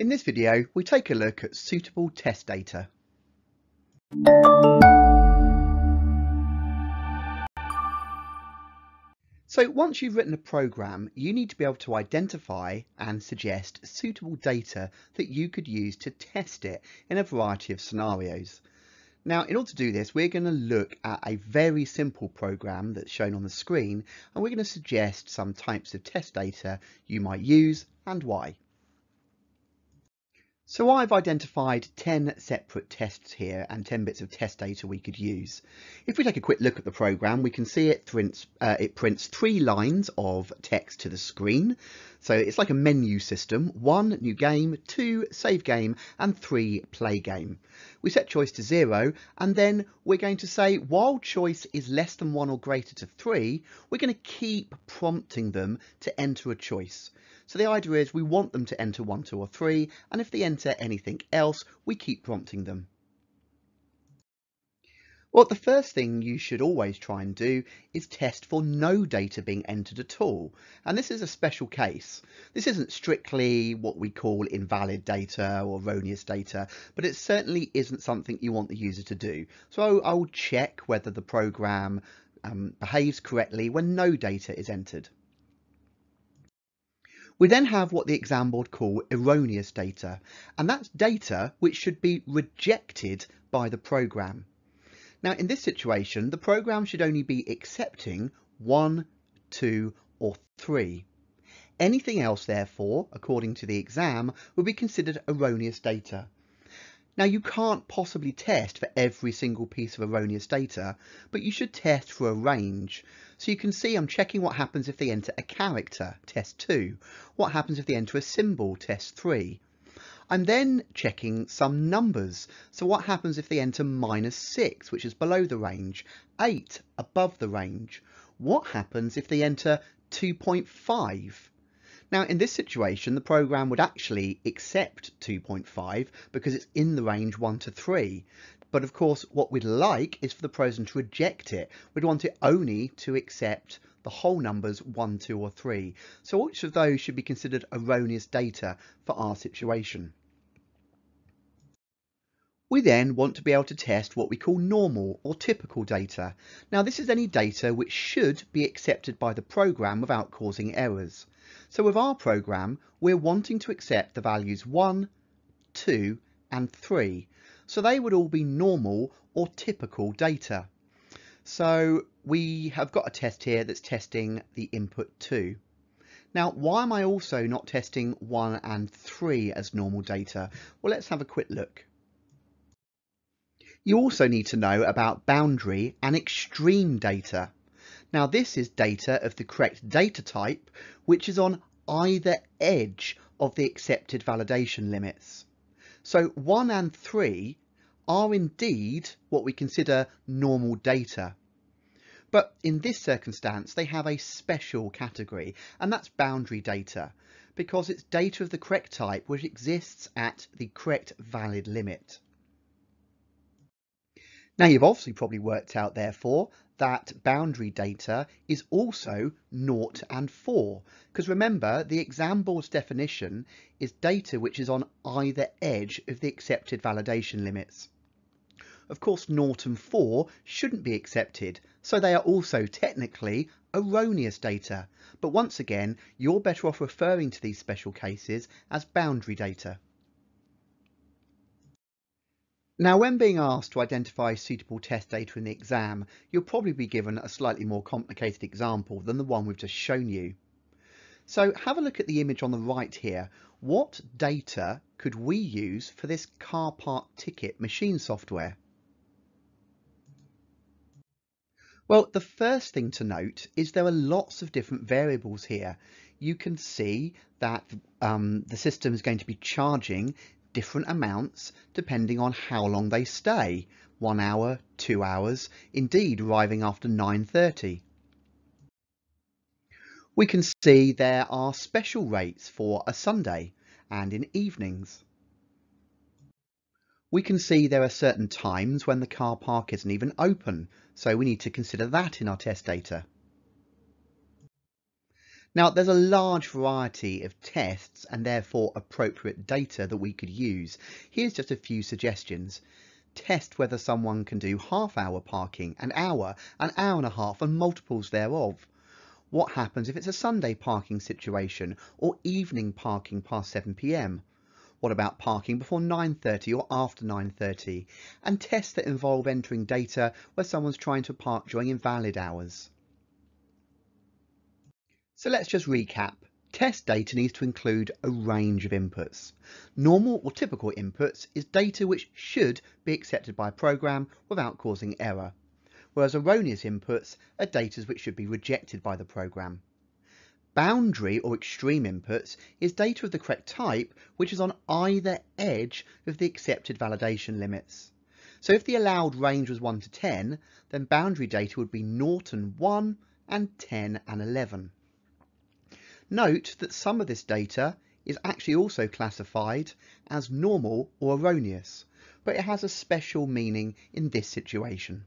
In this video, we take a look at suitable test data. So once you've written a program, you need to be able to identify and suggest suitable data that you could use to test it in a variety of scenarios. Now, in order to do this, we're going to look at a very simple program that's shown on the screen, and we're going to suggest some types of test data you might use and why. So I've identified 10 separate tests here and 10 bits of test data we could use. If we take a quick look at the program, we can see it prints, uh, it prints three lines of text to the screen. So it's like a menu system. One, new game, two, save game, and three, play game. We set choice to zero, and then we're going to say while choice is less than one or greater to three, we're going to keep prompting them to enter a choice. So the idea is we want them to enter one, two or three, and if they enter anything else, we keep prompting them. Well, the first thing you should always try and do is test for no data being entered at all. And this is a special case. This isn't strictly what we call invalid data or erroneous data, but it certainly isn't something you want the user to do. So I'll check whether the program um, behaves correctly when no data is entered. We then have what the exam board call erroneous data, and that's data which should be rejected by the program. Now in this situation, the program should only be accepting one, two or three. Anything else therefore, according to the exam, will be considered erroneous data. Now you can't possibly test for every single piece of erroneous data, but you should test for a range. So you can see I'm checking what happens if they enter a character, test 2. What happens if they enter a symbol, test 3. I'm then checking some numbers. So what happens if they enter minus 6, which is below the range, 8 above the range? What happens if they enter 2.5? Now in this situation the program would actually accept 2.5 because it's in the range 1 to 3 but of course what we'd like is for the program to reject it. We'd want it only to accept the whole numbers 1, 2 or 3. So which of those should be considered erroneous data for our situation? We then want to be able to test what we call normal or typical data. Now this is any data which should be accepted by the program without causing errors. So with our program, we're wanting to accept the values 1, 2 and 3. So they would all be normal or typical data. So we have got a test here that's testing the input 2. Now, why am I also not testing 1 and 3 as normal data? Well, let's have a quick look. You also need to know about boundary and extreme data. Now this is data of the correct data type, which is on either edge of the accepted validation limits. So 1 and 3 are indeed what we consider normal data. But in this circumstance, they have a special category, and that's boundary data, because it's data of the correct type which exists at the correct valid limit. Now you've obviously probably worked out therefore that boundary data is also 0 and 4 because remember the exam board's definition is data which is on either edge of the accepted validation limits. Of course 0 and 4 shouldn't be accepted so they are also technically erroneous data but once again you're better off referring to these special cases as boundary data. Now, when being asked to identify suitable test data in the exam, you'll probably be given a slightly more complicated example than the one we've just shown you. So have a look at the image on the right here. What data could we use for this car park ticket machine software? Well, the first thing to note is there are lots of different variables here. You can see that um, the system is going to be charging different amounts depending on how long they stay, one hour, two hours, indeed arriving after 9.30. We can see there are special rates for a Sunday and in evenings. We can see there are certain times when the car park isn't even open, so we need to consider that in our test data. Now, there's a large variety of tests and therefore appropriate data that we could use. Here's just a few suggestions. Test whether someone can do half hour parking, an hour, an hour and a half and multiples thereof. What happens if it's a Sunday parking situation or evening parking past 7pm? What about parking before 9.30 or after 9.30? And tests that involve entering data where someone's trying to park during invalid hours. So let's just recap. Test data needs to include a range of inputs. Normal or typical inputs is data which should be accepted by a program without causing error, whereas erroneous inputs are data which should be rejected by the program. Boundary or extreme inputs is data of the correct type which is on either edge of the accepted validation limits. So if the allowed range was 1 to 10, then boundary data would be 0 and 1 and 10 and 11. Note that some of this data is actually also classified as normal or erroneous, but it has a special meaning in this situation.